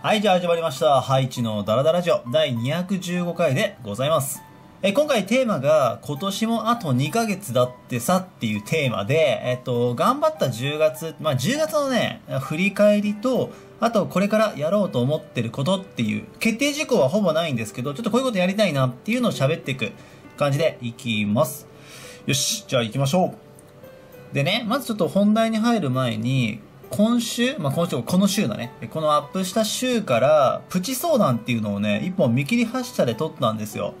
はい、じゃあ始まりました。ハイチのダラダラジオ第215回でございます。え今回テーマが今年もあと2ヶ月だってさっていうテーマで、えっと、頑張った10月、まあ10月のね、振り返りと、あとこれからやろうと思ってることっていう、決定事項はほぼないんですけど、ちょっとこういうことやりたいなっていうのを喋っていく感じでいきます。よし、じゃあ行きましょう。でね、まずちょっと本題に入る前に、今週、まあ、今週、この週だね。このアップした週から、プチ相談っていうのをね、一本見切り発車で撮ったんですよ。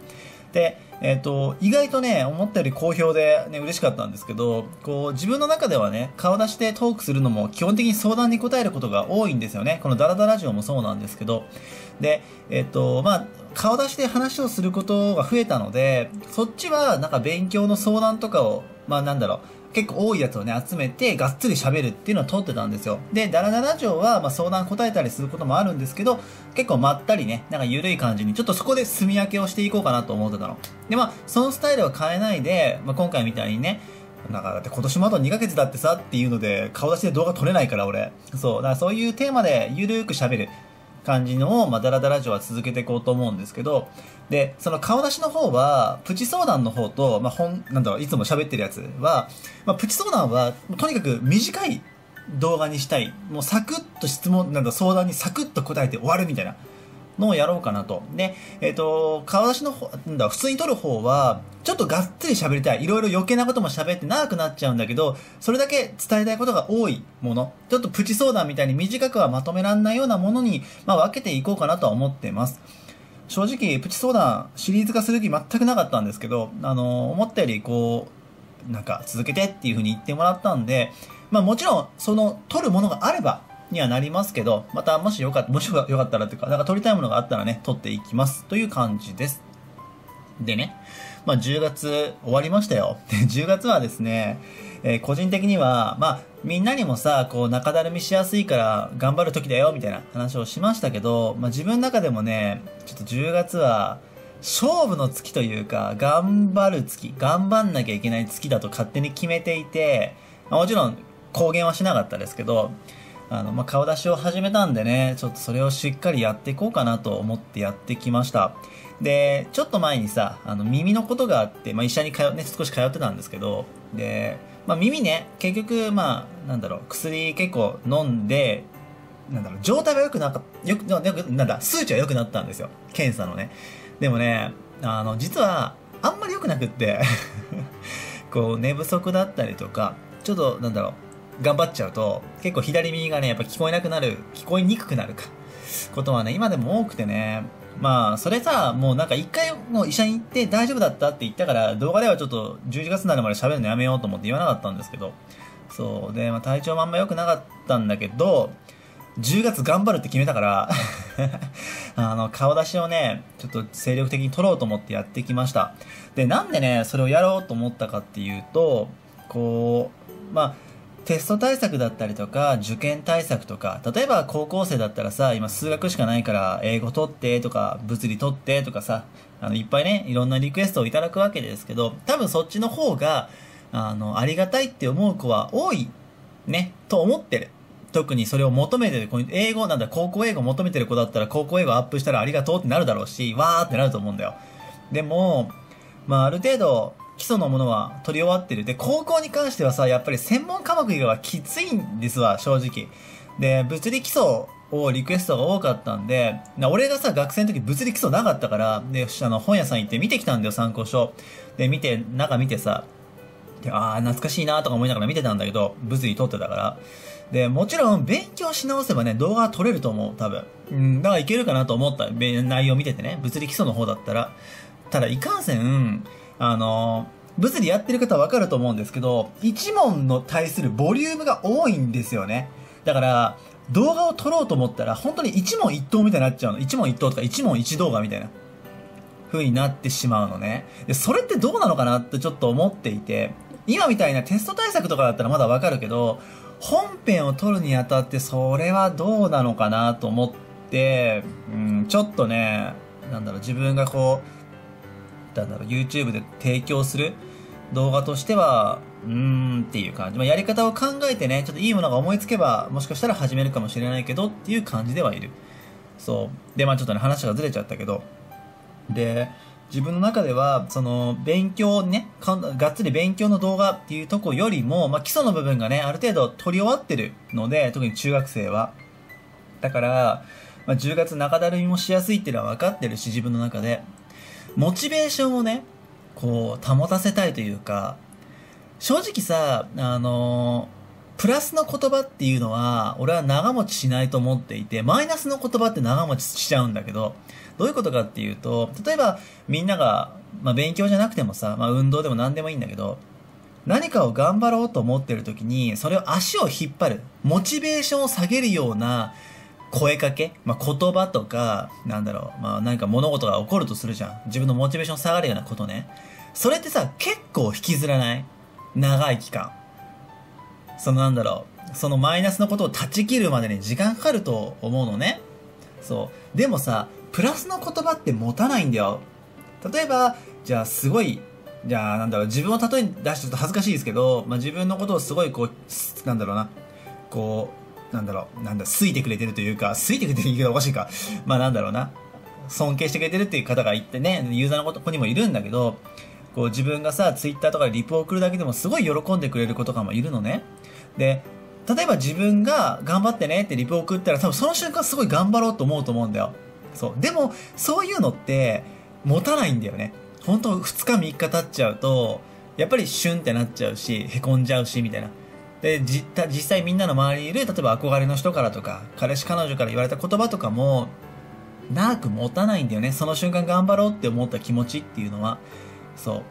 で、えっ、と、意外とね、思ったより好評でね、嬉しかったんですけど、こう、自分の中ではね、顔出してトークするのも基本的に相談に答えることが多いんですよね。このダラダラジオもそうなんですけど。で、えっ、と、まあ、顔出して話をすることが増えたので、そっちはなんか勉強の相談とかを、まあなんだろう、結構多いやつをね、集めて、がっつり喋るっていうのを撮ってたんですよ。で、ダラダラジオは、まあ、相談答えたりすることもあるんですけど、結構まったりね、なんか緩い感じに、ちょっとそこで住み分けをしていこうかなと思ってたの。で、まあ、そのスタイルは変えないで、まあ、今回みたいにね、なんか、だって今年もあと2ヶ月だってさっていうので、顔出しで動画撮れないから俺。そう、だからそういうテーマでゆるーく喋る。感じのを、まあ、ダラダラジオは続けていこうと思うんですけど、で、その顔出しの方は、プチ相談の方と、まあ、本、なんだろう、いつも喋ってるやつは、まあ、プチ相談は、とにかく短い動画にしたい。もうサクッと質問、なんだ、相談にサクッと答えて終わるみたいなのをやろうかなと。で、えっ、と、顔出しの方、なんだ、普通に撮る方は、ちょっとがっつり喋りたい。いろいろ余計なことも喋って長くなっちゃうんだけど、それだけ伝えたいことが多いもの。ちょっとプチ相談みたいに短くはまとめらんないようなものに、まあ、分けていこうかなとは思ってます。正直、プチ相談シリーズ化する気全くなかったんですけど、あの、思ったよりこう、なんか続けてっていう風に言ってもらったんで、まあもちろん、その、撮るものがあれば、にはなりますけど、またもしよかった、もしよかったらっていうか、なんか撮りたいものがあったらね、撮っていきます。という感じです。でね、まあ10月終わりましたよ。で、10月はですね、えー個人的には、まあみんなにもさ、こう中だるみしやすいから頑張る時だよ、みたいな話をしましたけど、まあ自分の中でもね、ちょっと10月は、勝負の月というか、頑張る月、頑張んなきゃいけない月だと勝手に決めていて、まあもちろん公言はしなかったですけど、あの、まあ、顔出しを始めたんでね、ちょっとそれをしっかりやっていこうかなと思ってやってきました。で、ちょっと前にさ、あの、耳のことがあって、まあ、医者に通ね、少し通ってたんですけど、で、まあ、耳ね、結局、まあ、なんだろう、薬結構飲んで、なんだろう、状態は良くなかよく、よく、なんだ、数値は良くなったんですよ。検査のね。でもね、あの、実は、あんまり良くなくって、こう、寝不足だったりとか、ちょっと、なんだろう、頑張っちゃうと、結構左耳がね、やっぱ聞こえなくなる、聞こえにくくなるか、ことはね、今でも多くてね、まあ、それさ、もうなんか一回もう医者に行って大丈夫だったって言ったから、動画ではちょっと11月になるまで喋るのやめようと思って言わなかったんですけど、そう。で、まあ体調もあんま良くなかったんだけど、10月頑張るって決めたから、あの、顔出しをね、ちょっと精力的に取ろうと思ってやってきました。で、なんでね、それをやろうと思ったかっていうと、こう、まあ、テスト対策だったりとか、受験対策とか、例えば高校生だったらさ、今数学しかないから、英語取ってとか、物理取ってとかさ、あの、いっぱいね、いろんなリクエストをいただくわけですけど、多分そっちの方が、あの、ありがたいって思う子は多い、ね、と思ってる。特にそれを求めてる子、英語なんだ、高校英語求めてる子だったら、高校英語アップしたらありがとうってなるだろうし、わーってなると思うんだよ。でも、まあ、ある程度、基礎のものは取り終わってる。で、高校に関してはさ、やっぱり専門科目がきついんですわ、正直。で、物理基礎をリクエストが多かったんで、俺がさ、学生の時物理基礎なかったから、で、あの、本屋さん行って見てきたんだよ、参考書。で、見て、中見てさ、で、ああ、懐かしいなとか思いながら見てたんだけど、物理取ってたから。で、もちろん勉強し直せばね、動画は撮れると思う、多分。うん、だからいけるかなと思った、内容見ててね、物理基礎の方だったら。ただ、いかんせん、あの、物理やってる方わかると思うんですけど、一問の対するボリュームが多いんですよね。だから、動画を撮ろうと思ったら、本当に一問一答みたいになっちゃうの。一問一答とか一問一動画みたいな。風になってしまうのね。で、それってどうなのかなってちょっと思っていて、今みたいなテスト対策とかだったらまだわかるけど、本編を撮るにあたってそれはどうなのかなと思って、うん、ちょっとね、なんだろう、自分がこう、なんだろう、YouTube で提供する動画としては、うーんっていう感じ。まあ、やり方を考えてね、ちょっといいものが思いつけば、もしかしたら始めるかもしれないけどっていう感じではいる。そう。で、まあちょっとね、話がずれちゃったけど、で、自分の中では、その、勉強ね、がっつり勉強の動画っていうとこよりも、まあ基礎の部分がね、ある程度取り終わってるので、特に中学生は。だから、まあ、10月中だるみもしやすいっていうのは分かってるし、自分の中で。モチベーションをね、こう、保たせたいというか、正直さ、あのプラスの言葉っていうのは、俺は長持ちしないと思っていて、マイナスの言葉って長持ちしちゃうんだけど、どういうことかっていうと、例えばみんなが、まあ、勉強じゃなくてもさ、まあ、運動でも何でもいいんだけど、何かを頑張ろうと思ってる時に、それを足を引っ張る、モチベーションを下げるような声かけ、まあ、言葉とか、なんだろう、まあ、何か物事が起こるとするじゃん。自分のモチベーション下がるようなことね。それってさ、結構引きずらない？長い期間。そのなんだろう、そのマイナスのことを断ち切るまでに時間かかると思うのね。そう。でもさ、プラスの言葉って持たないんだよ。例えば、じゃあすごい、じゃあなんだろう、自分を例えに出してちょっと恥ずかしいですけど、まあ、自分のことをすごいこう、なんだろうな、こう、なんだろう、なんだ、好いてくれてるというか、好いてくれてる言い方おかしいか。まあなんだろうな。尊敬してくれてるっていう方がいてね、ユーザーの子にもいるんだけど、こう自分がさ、ツイッターとかでリプを送るだけでもすごい喜んでくれる子とかもいるのね。で、例えば自分が頑張ってねってリプを送ったら多分その瞬間すごい頑張ろうと思うと思うんだよ。そう。でも、そういうのって持たないんだよね。本当2日3日経っちゃうと、やっぱりシュンってなっちゃうし、へこんじゃうし、みたいな。で、実際みんなの周りにいる、例えば憧れの人からとか、彼氏彼女から言われた言葉とかも、長く持たないんだよね。その瞬間頑張ろうって思った気持ちっていうのは。そう。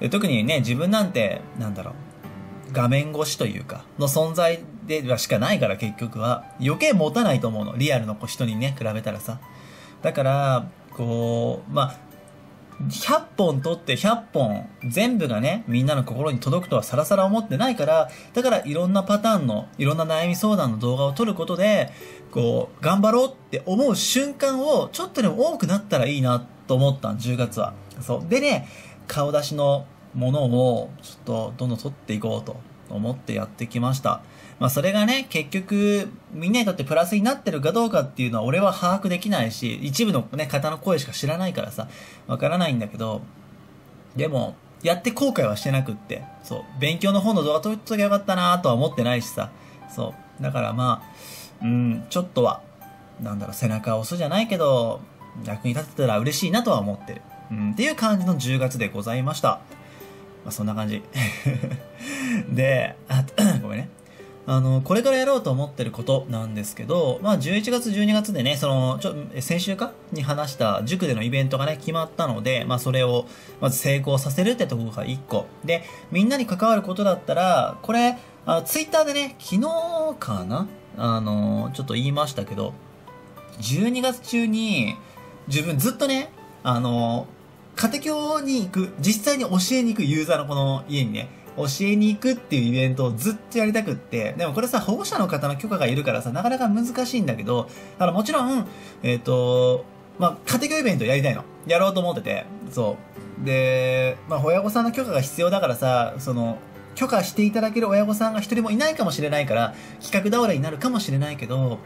で特にね、自分なんて、なんだろう、画面越しというか、の存在ではしかないから結局は、余計持たないと思うの。リアルの人にね、比べたらさ。だから、こう、まあ、100本撮って100本全部がね、みんなの心に届くとはさらさら思ってないから、だからいろんなパターンの、いろんな悩み相談の動画を撮ることで、こう、頑張ろうって思う瞬間をちょっとでも多くなったらいいなと思ったん、10月は。そう。でね、顔出しのものをちょっとどんどん撮っていこうと思ってやってきました。まあそれがね、結局みんなにとってプラスになってるかどうかっていうのは俺は把握できないし、一部のね、方の声しか知らないからさ、わからないんだけど、でも、やって後悔はしてなくって、そう、勉強の方の動画撮っときゃよかったなとは思ってないしさ、そう、だからまあ、うん、ちょっとは、なんだろう、背中を押すじゃないけど、役に立てたら嬉しいなとは思ってる。うん、っていう感じの10月でございました。まあ、そんな感じ。で、あ、ごめんね。あの、これからやろうと思ってることなんですけど、まあ、11月、12月でね、その、ちょ、先週かに話した塾でのイベントがね、決まったので、まあ、それを、まず成功させるってとこが1個。で、みんなに関わることだったら、これ、あツイッターでね、昨日かな？あの、ちょっと言いましたけど、12月中に、自分ずっとね、あの、家庭教に行く、実際に教えに行くユーザーのこの家にね、教えに行くっていうイベントをずっとやりたくって、でもこれさ、保護者の方の許可がいるからさ、なかなか難しいんだけど、だからもちろん、えっ、ー、と、まあ、家庭教イベントやりたいの。やろうと思ってて、そう。で、まあ、親御さんの許可が必要だからさ、その、許可していただける親御さんが一人もいないかもしれないから、企画倒れになるかもしれないけど、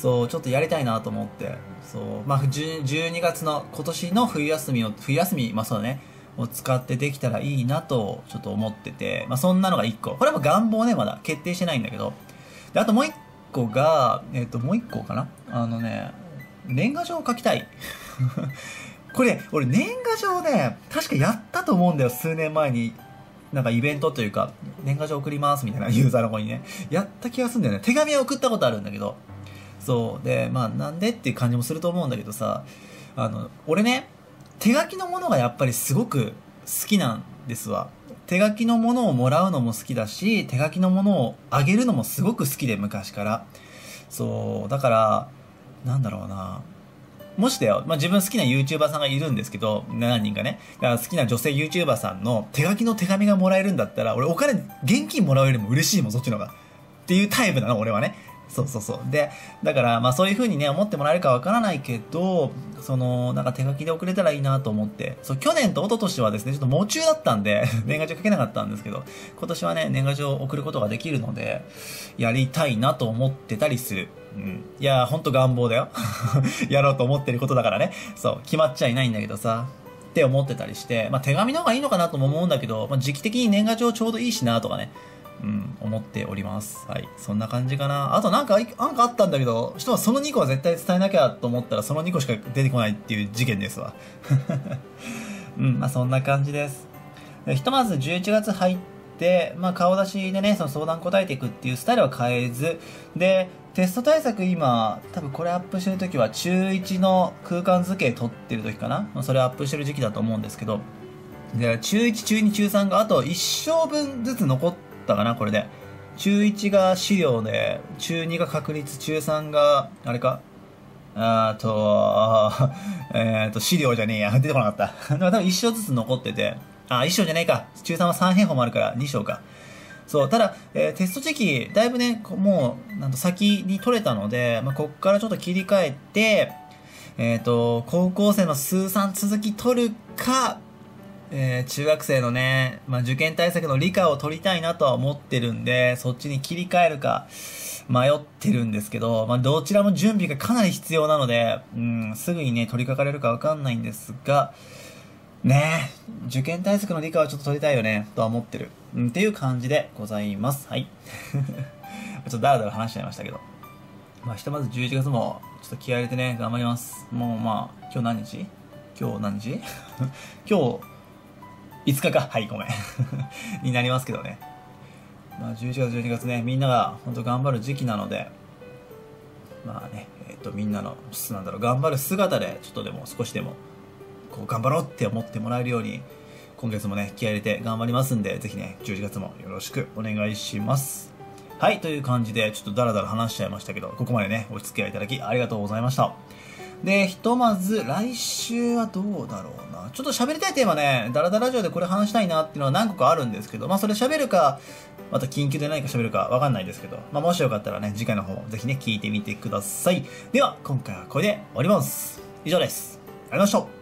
そう、ちょっとやりたいなと思って、そう、まあ、12月の今年の冬休みを、冬休み、まあそうだね、を使ってできたらいいなと、ちょっと思ってて、まあそんなのが1個。これも願望ね、まだ決定してないんだけど。で、あともう1個が、えっ、ー、と、もう1個かなあのね、年賀状を書きたい。これ、俺年賀状ね、確かやったと思うんだよ、数年前に。なんかイベントというか、年賀状送りますみたいなユーザーの子にね。やった気がするんだよね。手紙を送ったことあるんだけど。そう。で、まあなんでっていう感じもすると思うんだけどさ、あの、俺ね、手書きのものがやっぱりすごく好きなんですわ。手書きのものをもらうのも好きだし、手書きのものをあげるのもすごく好きで、昔から。そう、だから、なんだろうな。もしだよ、まあ、自分好きな YouTuber さんがいるんですけど、何人かね。だから好きな女性 YouTuber さんの手書きの手紙がもらえるんだったら、俺お金、現金もらうよりも嬉しいもん、そっちの方が。っていうタイプなの、俺はね。そうそうそう。で、だから、まあそういう風にね、思ってもらえるかわからないけど、その、なんか手書きで送れたらいいなと思って、そう、去年と一昨年はですね、ちょっと夢中だったんで、年賀状書けなかったんですけど、今年はね、年賀状を送ることができるので、やりたいなと思ってたりする。うん。いや、ほんと願望だよ。やろうと思ってることだからね。そう、決まっちゃいないんだけどさ。って思ってたりして、まあ手紙の方がいいのかなとも思うんだけど、まあ時期的に年賀状ちょうどいいしなとかね。うん、思っております。はい。そんな感じかな。あとなんか、なんかあったんだけど、人はその2個は絶対伝えなきゃと思ったら、その2個しか出てこないっていう事件ですわ。うん、まあそんな感じです。ひとまず11月入って、まあ顔出しでね、その相談答えていくっていうスタイルは変えず、で、テスト対策今、多分これアップしてる時は中1の空間図形撮ってる時かなまそれアップしてる時期だと思うんですけど、で、中1、中2、中3があと1生分ずつ残ってったかな、これで。中1が資料で、中2が確率、中3が、あれか、あと、えっと、資料じゃねえや。出てこなかった。でも多分1章ずつ残ってて、あ、1章じゃねえか。中3は3編法もあるから2章か。そう、ただ、えー、テスト時期、だいぶね、もう、なんと先に取れたので、まあ、こっからちょっと切り替えて、えっ、ー、と、高校生の数3続き取るか、えー、中学生のね、まあ、受験対策の理科を取りたいなとは思ってるんで、そっちに切り替えるか迷ってるんですけど、まあ、どちらも準備がかなり必要なので、うん、すぐにね、取り掛かれるかわかんないんですが、ね受験対策の理科はちょっと取りたいよね、とは思ってる。うん、っていう感じでございます。はい。ちょっとダラダラ話しちゃいましたけど。まあ、ひとまず11月も、ちょっと気合入れてね、頑張ります。もうまあ、今日何日？今日何日？今日、5日か。はい、ごめん。になりますけどね。まあ、11月、12月ね、みんなが本当頑張る時期なので、まあね、えっ、と、みんなの、なんだろう、頑張る姿で、ちょっとでも少しでも、こう、頑張ろうって思ってもらえるように、今月もね、気合入れて頑張りますんで、ぜひね、11月もよろしくお願いします。はい、という感じで、ちょっとダラダラ話しちゃいましたけど、ここまでね、お付き合いいただきありがとうございました。で、ひとまず来週はどうだろうな。ちょっと喋りたいテーマね、ダラダラジオでこれ話したいなっていうのは何個かあるんですけど、まあそれ喋るか、また緊急で何か喋るかわかんないですけど、まあもしよかったらね、次回の方ぜひね、聞いてみてください。では、今回はこれで終わります。以上です。ありがとうございました。